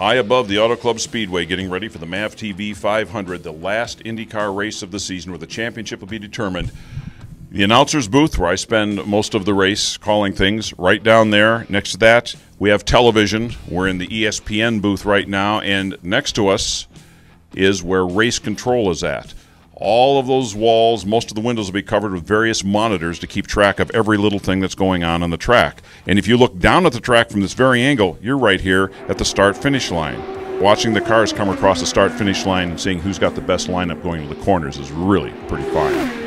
high above the Auto Club Speedway, getting ready for the MAV TV 500, the last IndyCar race of the season where the championship will be determined. The announcer's booth, where I spend most of the race calling things, right down there. Next to that, we have television. We're in the ESPN booth right now, and next to us is where race control is at. All of those walls, most of the windows will be covered with various monitors to keep track of every little thing that's going on on the track. And if you look down at the track from this very angle, you're right here at the start finish line. Watching the cars come across the start finish line and seeing who's got the best lineup going to the corners is really pretty fun.